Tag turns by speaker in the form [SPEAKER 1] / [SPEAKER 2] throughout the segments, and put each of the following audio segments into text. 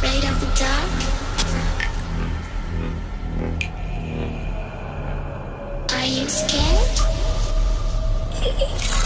[SPEAKER 1] afraid of the dark? Are you scared?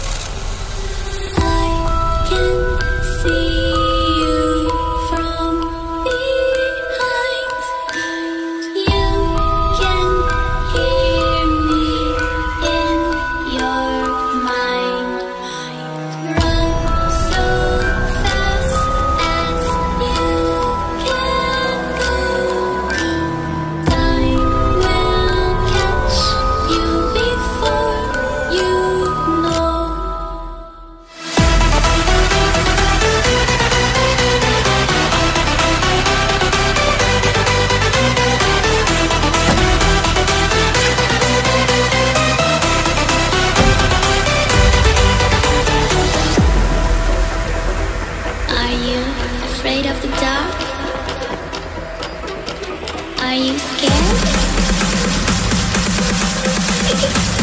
[SPEAKER 1] Are you scared?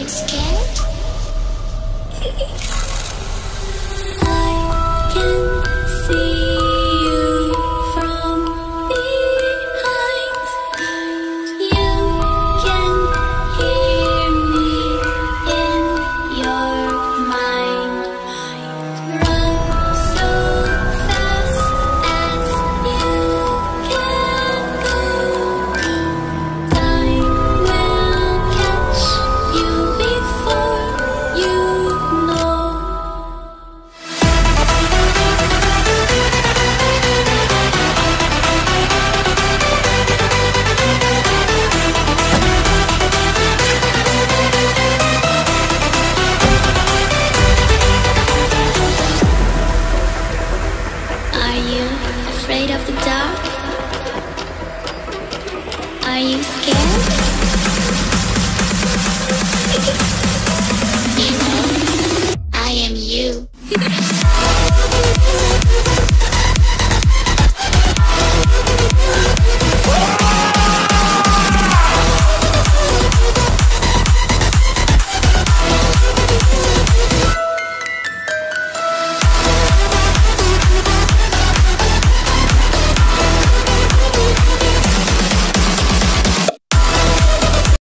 [SPEAKER 1] getting scared? I can see. Are you afraid of the dark? Are you scared?